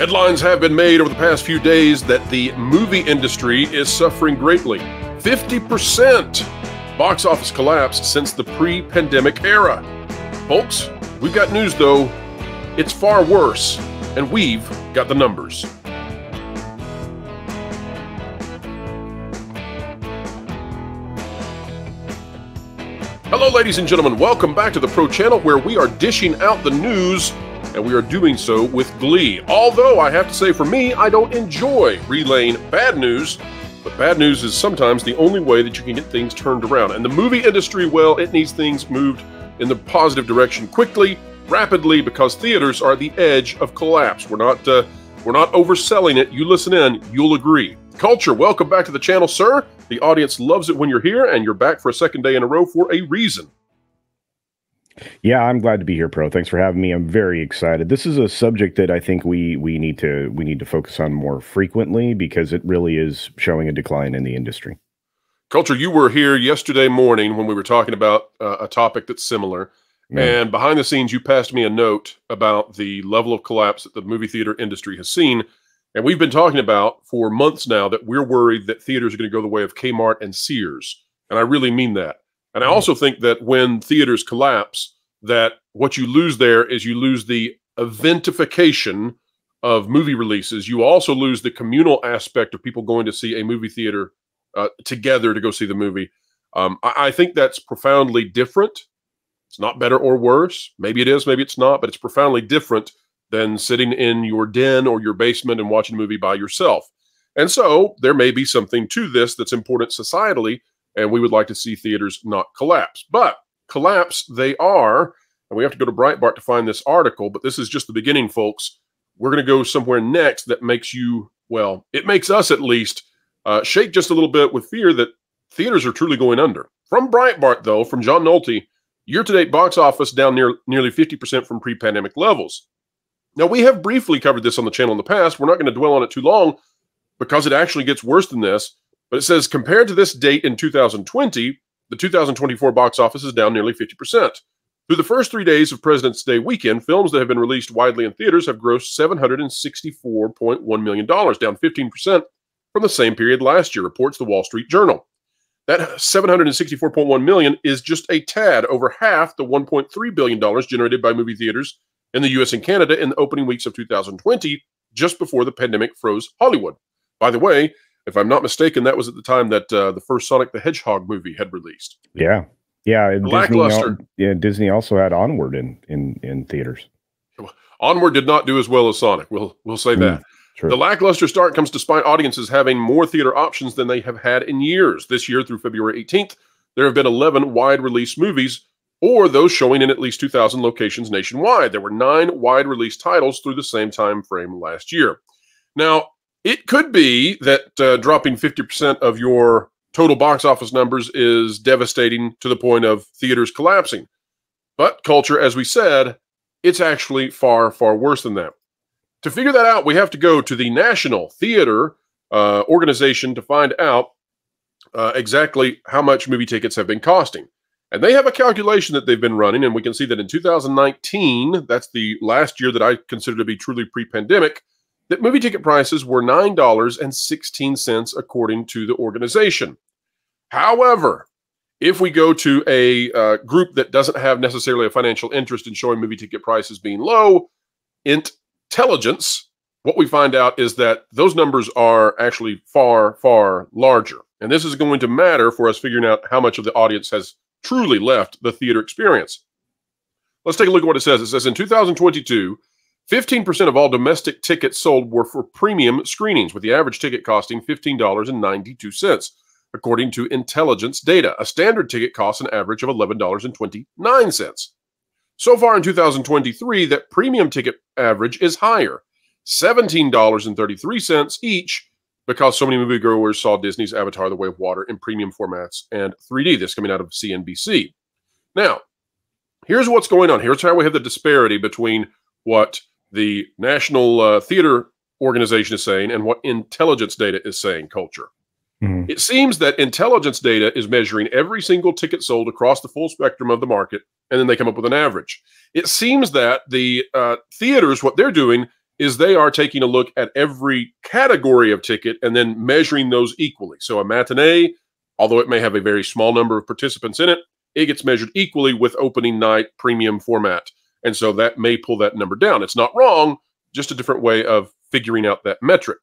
Headlines have been made over the past few days that the movie industry is suffering greatly. 50% box office collapse since the pre pandemic era. Folks, we've got news though. It's far worse, and we've got the numbers. Hello, ladies and gentlemen. Welcome back to the Pro Channel where we are dishing out the news, and we are doing so with glee. Although I have to say, for me, I don't enjoy relaying bad news, but bad news is sometimes the only way that you can get things turned around. And the movie industry, well, it needs things moved in the positive direction quickly, rapidly, because theaters are at the edge of collapse. We're not uh, we're not overselling it. You listen in, you'll agree. Culture, welcome back to the channel, sir. The audience loves it when you're here, and you're back for a second day in a row for a reason. Yeah, I'm glad to be here, Pro. Thanks for having me. I'm very excited. This is a subject that I think we we need to we need to focus on more frequently because it really is showing a decline in the industry. Culture, you were here yesterday morning when we were talking about uh, a topic that's similar. Yeah. And behind the scenes, you passed me a note about the level of collapse that the movie theater industry has seen. And we've been talking about for months now that we're worried that theaters are going to go the way of Kmart and Sears. And I really mean that. And I also think that when theaters collapse, that what you lose there is you lose the eventification of movie releases. You also lose the communal aspect of people going to see a movie theater uh, together to go see the movie. Um, I, I think that's profoundly different. It's not better or worse. Maybe it is, maybe it's not, but it's profoundly different than sitting in your den or your basement and watching a movie by yourself. And so there may be something to this that's important societally, and we would like to see theaters not collapse. But collapse they are, and we have to go to Breitbart to find this article, but this is just the beginning, folks. We're going to go somewhere next that makes you, well, it makes us at least uh, shake just a little bit with fear that theaters are truly going under. From Breitbart, though, from John Nolte, year to date box office down near nearly 50% from pre pandemic levels. Now, we have briefly covered this on the channel in the past. We're not going to dwell on it too long because it actually gets worse than this. But it says compared to this date in 2020, the 2024 box office is down nearly 50%. Through the first three days of President's Day weekend, films that have been released widely in theaters have grossed $764.1 million, down 15% from the same period last year, reports the Wall Street Journal. That 764.1 million is just a tad over half the 1.3 billion dollars generated by movie theaters in the US and Canada in the opening weeks of 2020, just before the pandemic froze Hollywood. By the way, if I'm not mistaken, that was at the time that uh, the first Sonic the Hedgehog movie had released. Yeah, yeah. Disney, yeah, Disney also had Onward in in in theaters. Onward did not do as well as Sonic. We'll we'll say mm, that. True. The lackluster start comes despite audiences having more theater options than they have had in years. This year through February 18th, there have been 11 wide release movies, or those showing in at least 2,000 locations nationwide. There were nine wide release titles through the same time frame last year. Now, it could be that uh, dropping 50% of your total box office numbers is devastating to the point of theaters collapsing. But culture, as we said, it's actually far, far worse than that. To figure that out, we have to go to the National Theater uh, Organization to find out uh, exactly how much movie tickets have been costing. And they have a calculation that they've been running, and we can see that in 2019, that's the last year that I consider to be truly pre pandemic, that movie ticket prices were $9.16 according to the organization. However, if we go to a uh, group that doesn't have necessarily a financial interest in showing movie ticket prices being low, EntTelligence, what we find out is that those numbers are actually far, far larger. And this is going to matter for us figuring out how much of the audience has truly left the theater experience. Let's take a look at what it says. It says in 2022, 15% of all domestic tickets sold were for premium screenings, with the average ticket costing $15.92, according to EntTelligence data. A standard ticket costs an average of $11.29. So far in 2023, that premium ticket average is higher, $17.33 each, because so many moviegoers saw Disney's Avatar The Way of Water in premium formats and 3D. This coming out of CNBC. Now, here's what's going on. Here's how we have the disparity between what the National uh, Theater Organization is saying and what EntTelligence data is saying, culture. Mm-hmm. It seems that EntTelligence data is measuring every single ticket sold across the full spectrum of the market, and then they come up with an average. It seems that the uh, theaters, what they're doing is they are taking a look at every category of ticket and then measuring those equally. So a matinee, although it may have a very small number of participants in it, it gets measured equally with opening night premium format. And so that may pull that number down. It's not wrong, just a different way of figuring out that metric.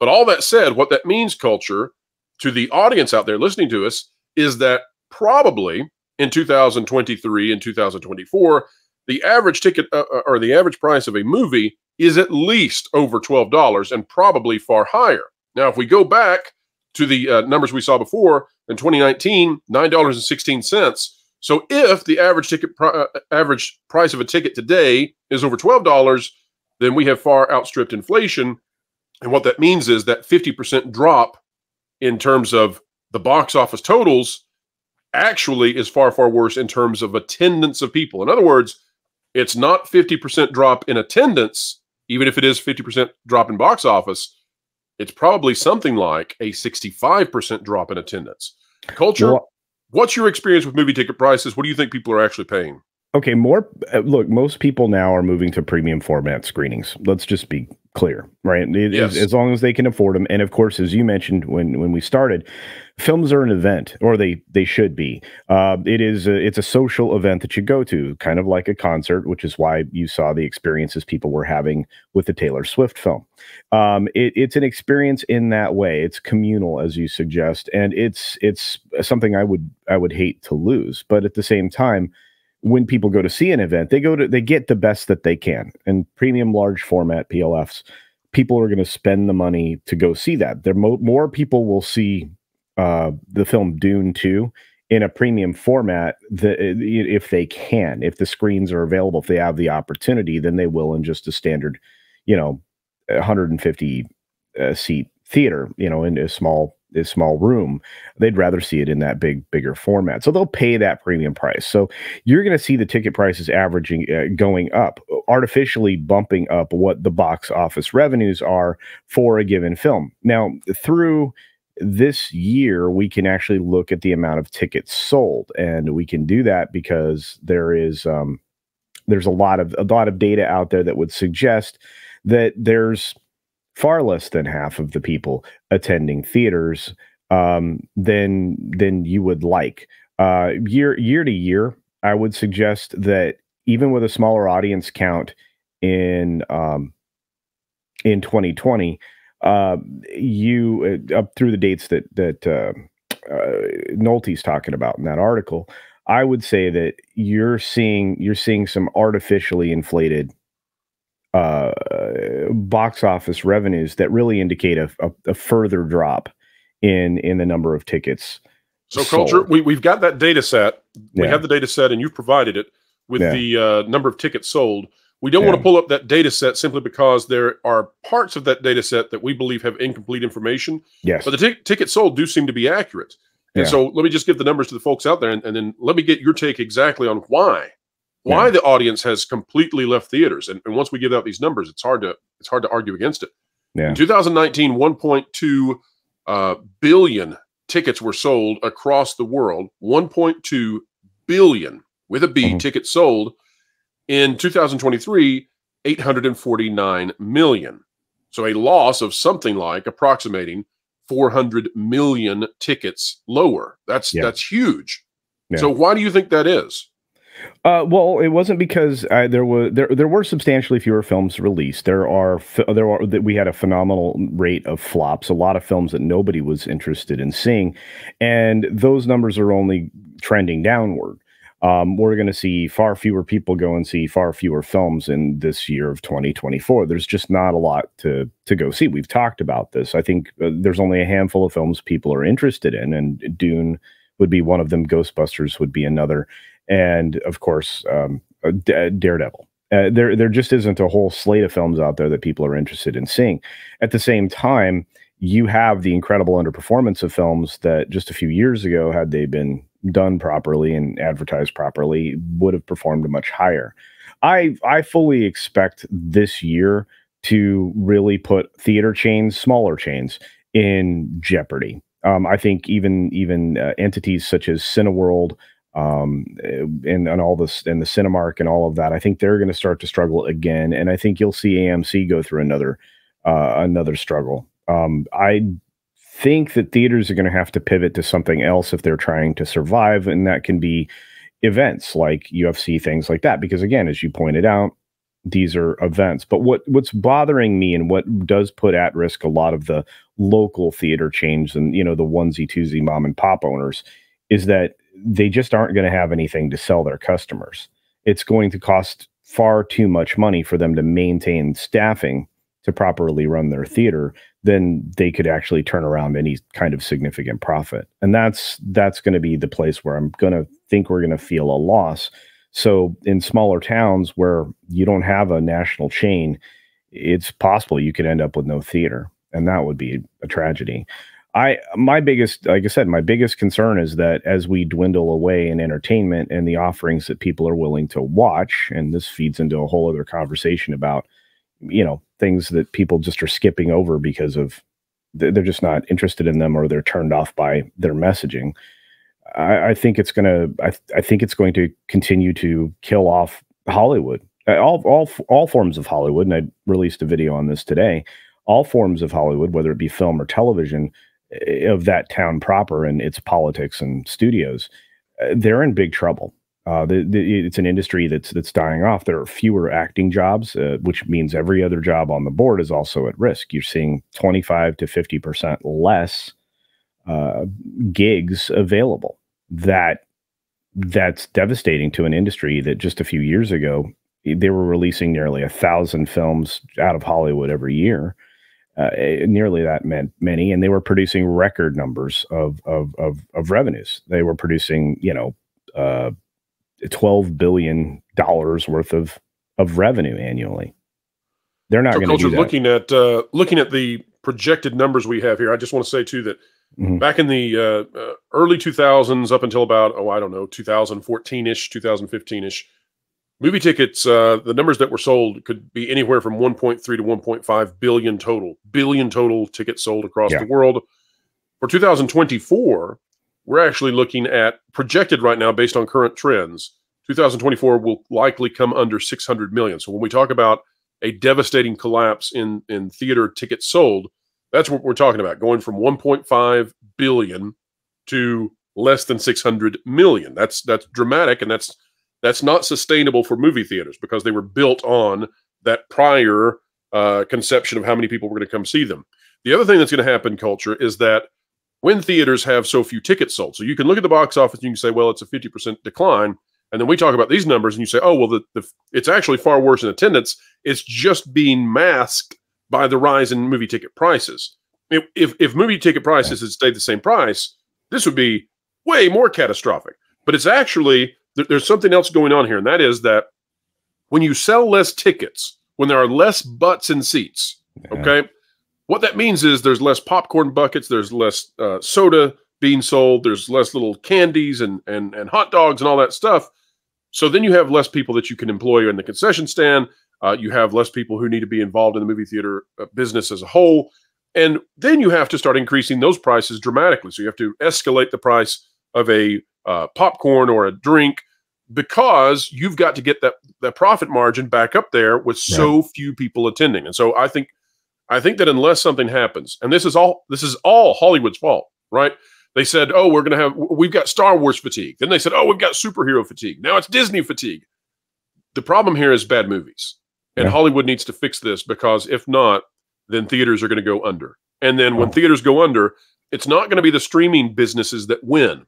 But all that said, what that means, culture, to the audience out there listening to us, is that probably in 2023 and 2024, the average ticket uh, uh, or the average price of a movie is at least over $12 and probably far higher. Now, if we go back to the uh, numbers we saw before in 2019, $9.16. So if the average ticket pr- uh, average price of a ticket today is over $12, then we have far outstripped inflation. And what that means is that 50% drop in terms of the box office totals actually is far, far worse in terms of attendance of people. In other words, it's not 50% drop in attendance, even if it is 50% drop in box office. It's probably something like a 65% drop in attendance. Culture, well, what's your experience with movie ticket prices? What do you think people are actually paying? Okay, more uh, look, most people now are moving to premium format screenings. Let's just be clear, right? It, yes. as, as, long as they can afford them. And of course, as you mentioned when when we started, films are an event, or they they should be. Uh, it is a, it's a social event that you go to, kind of like a concert, which is why you saw the experiences people were having with the Taylor Swift film. Um, it, it's an experience in that way. It's communal, as you suggest, and it's it's something I would I would hate to lose. But at the same time when people go to see an event, they go to they get the best that they can. And premium large format PLFs, people are going to spend the money to go see that. There mo- more people will see uh, the film Dune 2 in a premium format that if they can, if the screens are available, if they have the opportunity, then they will in just a standard, you know, 150 uh, seat theater, you know, in a small a small room they'd rather see it in that big bigger format. So they'll pay that premium price. So you're going to see the ticket prices averaging uh, going up artificially bumping up what the box office revenues are for a given film. Now through this year we can actually look at the amount of tickets sold and we can do that because there is um, there's a lot of a lot of data out there that would suggest that there's far less than half of the people attending theaters um, than than you would like. Uh, year year to year, I would suggest that even with a smaller audience count in um, in 2020, uh, you uh, up through the dates that that uh, uh, Nolte's talking about in that article, I would say that you're seeing you're seeing some artificially inflated uh, box office revenues that really indicate a, a, a, further drop in in the number of tickets. So, sold. culture, we we've got that data set. We yeah. have the data set, and you've provided it with yeah. the uh, number of tickets sold. We don't yeah. want to pull up that data set simply because there are parts of that data set that we believe have incomplete information. Yes, but the tickets sold do seem to be accurate. And so, let me just give the numbers to the folks out there, and, and then let me get your take exactly on why why yeah. the audience has completely left theaters. And, and, once we give out these numbers, it's hard to it's hard to argue against it. Yeah. In 2019, 1.2 uh, billion tickets were sold across the world. 1.2 billion with a B mm-hmm. tickets sold. In 2023, 849 million. So a loss of something like approximating 400 million tickets lower. That's yeah. that's huge. Yeah. So why do you think that is? Uh, well, it wasn't because uh, there was there there were substantially fewer films released. There are there are that we had a phenomenal rate of flops, a lot of films that nobody was interested in seeing, and those numbers are only trending downward. Um, we're going to see far fewer people go and see far fewer films in this year of 2024. There's just not a lot to to go see. We've talked about this. I think uh, there's only a handful of films people are interested in, and Dune would be one of them. Ghostbusters would be another and of course um, Daredevil. Uh, there, there just isn't a whole slate of films out there that people are interested in seeing. At the same time, you have the incredible underperformance of films that just a few years ago, had they been done properly and advertised properly, would have performed much higher. I I fully expect this year to really put theater chains, smaller chains, in jeopardy. Um, I think even even uh, entities such as Cineworld um, and and all this and the Cinemark and all of that. I think they're going to start to struggle again, and I think you'll see AMC go through another uh, another struggle. Um, I think that theaters are going to have to pivot to something else if they're trying to survive, and that can be events like UFC, things like that. Because again, as you pointed out, these are events. But what what's bothering me and what does put at risk a lot of the local theater chains and you know the onesie twosie mom and pop owners is that they just aren't going to have anything to sell their customers. It's going to cost far too much money for them to maintain staffing to properly run their theater then they could actually turn around any kind of significant profit. And that's that's going to be the place where i'm going to think we're going to feel a loss. So in smaller towns where you don't have a national chain it's possible you could end up with no theater and that would be a tragedy I my biggest, like I said, my biggest concern is that as we dwindle away in entertainment and the offerings that people are willing to watch, and this feeds into a whole other conversation about, you know, things that people just are skipping over because of they're just not interested in them or they're turned off by their messaging. I, I think it's gonna, I, I think it's going to continue to kill off Hollywood, uh, all all all forms of Hollywood. And I released a video on this today. All forms of Hollywood, whether it be film or television of that town proper and its politics and studios, uh, they're in big trouble. Uh, the, the, it's an industry that's that's dying off. There are fewer acting jobs, uh, which means every other job on the board is also at risk. You're seeing 25 to 50 percent less uh, gigs available. That that's devastating to an industry that just a few years ago they were releasing nearly a thousand films out of Hollywood every year uh, eh, nearly that many, and they were producing record numbers of, of of of, revenues. They were producing, you know, uh, twelve billion dollars worth of of revenue annually. They're not going to do that. Looking at uh, looking at the projected numbers we have here, I just want to say too that mm-hmm. back in the uh, uh, early two thousands, up until about oh I don't know two thousand fourteen ish, two thousand fifteen ish Movie tickets, uh, the numbers that were sold could be anywhere from 1.3 to 1.5 billion total, billion total tickets sold across yeah. the world. For 2024, we're actually looking at projected right now based on current trends. 2024 will likely come under 600 million. So when we talk about a devastating collapse in in theater tickets sold, that's what we're talking about, going from 1.5 billion to less than 600 million. That's that's dramatic and that's that's not sustainable for movie theaters because they were built on that prior uh, conception of how many people were going to come see them. The other thing that's going to happen, culture, is that when theaters have so few tickets sold, so you can look at the box office and you can say, well, it's a 50% decline. And then we talk about these numbers and you say, oh, well, the, the, it's actually far worse in attendance. It's just being masked by the rise in movie ticket prices. If, if, if movie ticket prices had stayed the same price, this would be way more catastrophic. But it's actually there's something else going on here, and that is that when you sell less tickets, when there are less butts in seats, yeah. okay, what that means is there's less popcorn buckets, there's less uh, soda being sold, there's less little candies and and and hot dogs and all that stuff. So then you have less people that you can employ in the concession stand. Uh, you have less people who need to be involved in the movie theater uh, business as a whole. And then you have to start increasing those prices dramatically. So you have to escalate the price of a uh, popcorn or a drink because you've got to get that that profit margin back up there with so right. few people attending. And so I think I think that unless something happens, and this is all this is all Hollywood's fault, right? They said, "Oh, we're going to have we've got Star Wars fatigue." Then they said, "Oh, we've got superhero fatigue." Now it's Disney fatigue. The problem here is bad movies. And yeah. Hollywood needs to fix this because if not, then theaters are going to go under. And then when oh. theaters go under, it's not going to be the streaming businesses that win.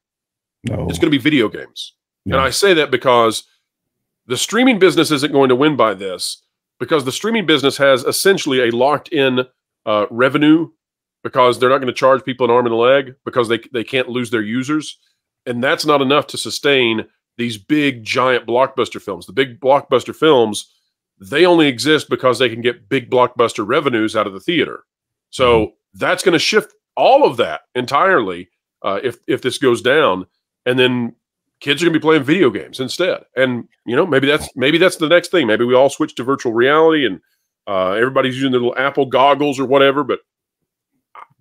No. It's going to be video games. Yeah. And I say that because the streaming business isn't going to win by this because the streaming business has essentially a locked in uh, revenue because they're not going to charge people an arm and a leg because they, they can't lose their users. And that's not enough to sustain these big, giant blockbuster films. The big blockbuster films, they only exist because they can get big blockbuster revenues out of the theater. So mm-hmm. that's going to shift all of that entirely uh, if if this goes down. And then kids are going to be playing video games instead. And you know, maybe that's maybe that's the next thing. Maybe we all switch to virtual reality and uh, everybody's using their little Apple goggles or whatever. But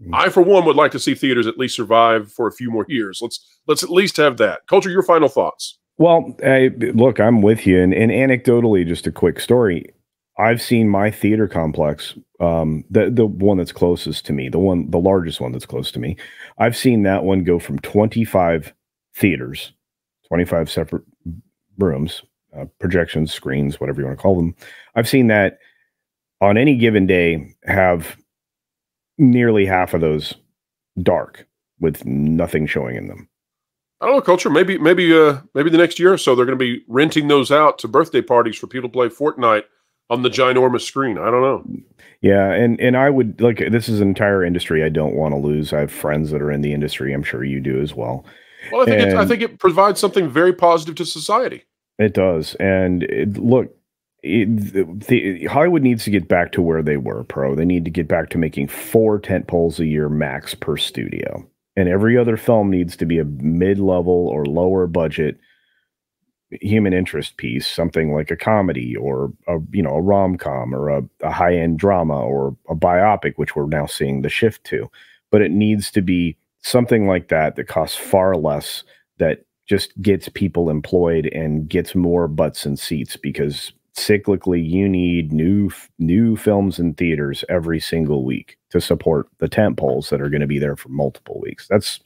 Mm. I, for one, would like to see theaters at least survive for a few more years. Let's let's at least have that. Culture, your final thoughts. Well, I, look, I'm with you, and, and anecdotally, just a quick story. I've seen my theater complex, um, the the one that's closest to me, the one, the largest one that's close to me. I've seen that one go from 25 theaters, 25 separate rooms, uh, projections, screens, whatever you want to call them. I've seen that on any given day have nearly half of those dark with nothing showing in them. I don't know, culture. Maybe, maybe, uh, maybe the next year or so, they're going to be renting those out to birthday parties for people to play Fortnite on the ginormous screen. I don't know. Yeah, and and I would like this is an entire industry I don't want to lose. I have friends that are in the industry. I'm sure you do as well. Well, I think it, I think it provides something very positive to society. It does, and it, look, it, the, Hollywood needs to get back to where they were. Pro, they need to get back to making four tent poles a year max per studio, and every other film needs to be a mid-level or lower budget human interest piece, something like a comedy or a you know a rom com or a, a high end drama or a biopic, which we're now seeing the shift to. But it needs to be something like that that costs far less that just gets people employed and gets more butts and seats because cyclically you need new new films in theaters every single week to support the tent poles that are going to be there for multiple weeks that's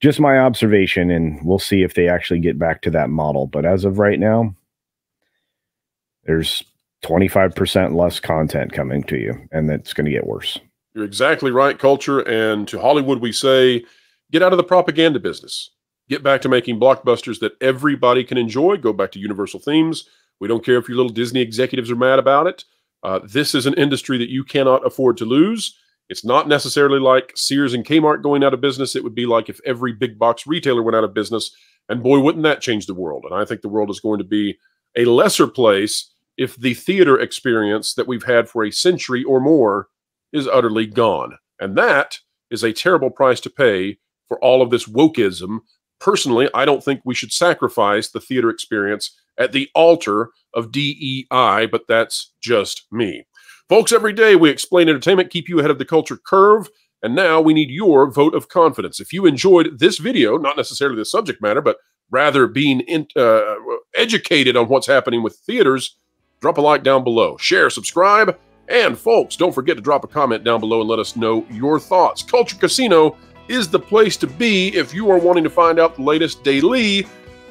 just my observation, and we'll see if they actually get back to that model. But as of right now, there's 25% less content coming to you, and that's going to get worse. You're exactly right, culture. And to Hollywood, we say get out of the propaganda business. Get back to making blockbusters that everybody can enjoy. Go back to universal themes. We don't care if your little Disney executives are mad about it. Uh, this is an industry that you cannot afford to lose. It's not necessarily like Sears and Kmart going out of business. It would be like if every big box retailer went out of business. And boy, wouldn't that change the world. And I think the world is going to be a lesser place if the theater experience that we've had for a century or more is utterly gone. And that is a terrible price to pay for all of this wokeism. Personally, I don't think we should sacrifice the theater experience at the altar of DEI, but that's just me. Folks, every day we explain entertainment, keep you ahead of the culture curve, and now we need your vote of confidence. If you enjoyed this video, not necessarily the subject matter, but rather being in, uh, educated on what's happening with theaters, drop a like down below. Share, subscribe, and folks, don't forget to drop a comment down below and let us know your thoughts. Culture Casino is the place to be if you are wanting to find out the latest daily.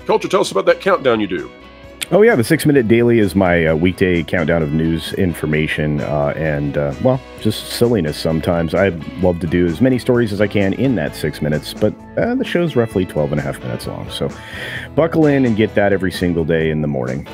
Culture, tell us about that countdown you do. Oh yeah, the six minute daily is my uh, weekday countdown of news information uh, and uh, well, just silliness. Sometimes I love to do as many stories as I can in that six minutes, but uh, the show's roughly 12 and a half minutes long. So buckle in and get that every single day in the morning.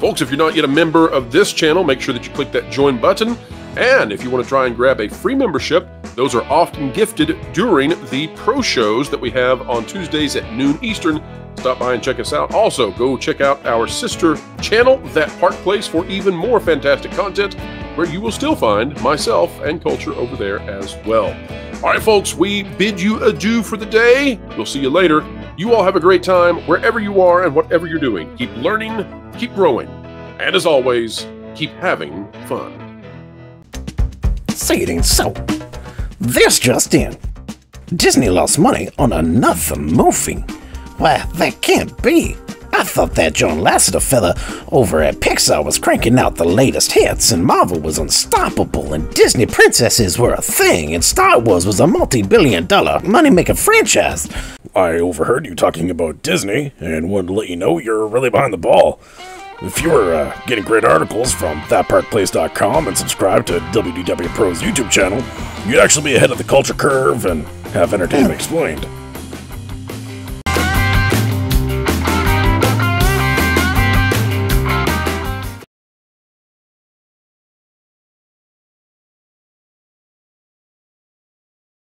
Folks, if you're not yet a member of this channel, make sure that you click that join button. And if you want to try and grab a free membership, those are often gifted during the pro shows that we have on Tuesdays at noon Eastern Stop by and check us out. Also, go check out our sister channel, That Park Place, for even more fantastic content where you will still find myself and culture over there as well. All right, folks, we bid you adieu for the day. We'll see you later. You all have a great time wherever you are and whatever you're doing. Keep learning, keep growing, and as always, keep having fun. Say it ain't so. This just in. Disney lost money on another movie. Why, that can't be. I thought that John Lasseter fella over at Pixar was cranking out the latest hits, and Marvel was unstoppable, and Disney princesses were a thing, and Star Wars was a multi billion dollar money making franchise. I overheard you talking about Disney and wanted to let you know you're really behind the ball. If you were uh, getting great articles from thatparkplace.com and subscribe to WDW Pro's YouTube channel, you'd actually be ahead of the culture curve and have entertainment explained.